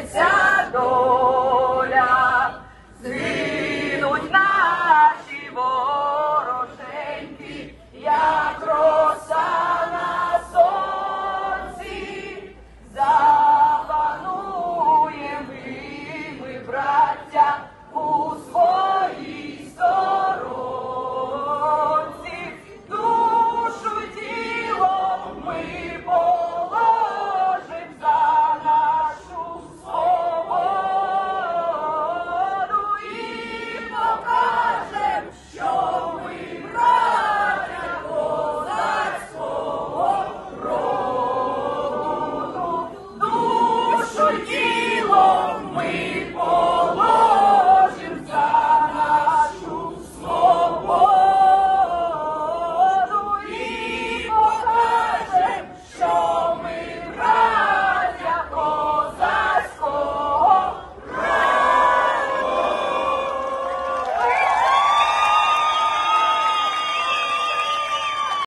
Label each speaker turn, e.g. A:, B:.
A: сміється доля, звинуть наші вороженьки.